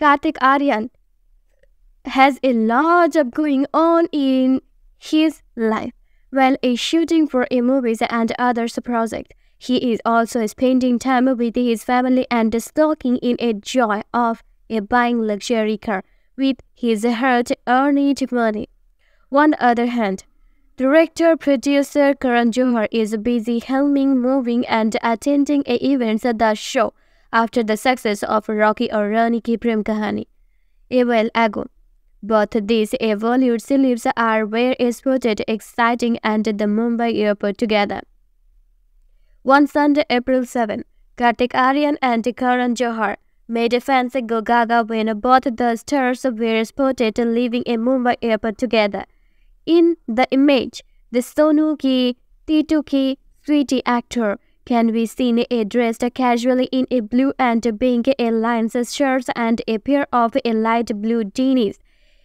Kartik Aaryan has a large of going on in his life. While shooting for a movies and others project, he is also spending time with his family and stalking in a joy of a buying luxury car with his hard-earned money. On the other hand, director-producer Karan Johar is busy helming, moving, and attending events at the show after the success of Rocky Aur Rani Ki Prem Kahani. A while ago, both these Bollywood celebs are were spotted exciting and the Mumbai airport together. One Sunday, April 7, Kartik Aaryan and Karan Johar made fans go gaga when both the stars were spotted leaving a Mumbai airport together. In the image, the Sonu ki Titu ki sweetie actor can be seen dressed casually in a blue and pink Alliance shirt and a pair of light blue jeans.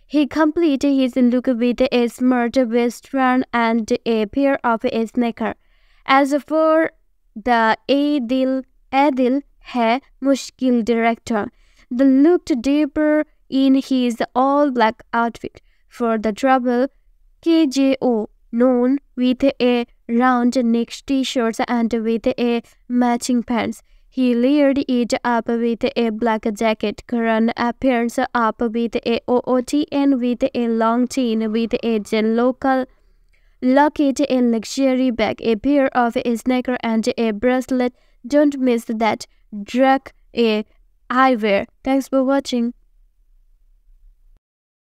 He completed his look with a smart vest, western and a pair of sneakers. As for the Adil Ae Dil Hai Mushkil director, the looked deeper in his all-black outfit for the trouble KJO known with a round neck t-shirts and with a matching pants. He layered it up with a black jacket. Karan appears up with a OOTN with a long chain with a local locket, a luxury bag, a pair of a sneaker and a bracelet. Don't miss that. Drag a eyewear. Thanks for watching.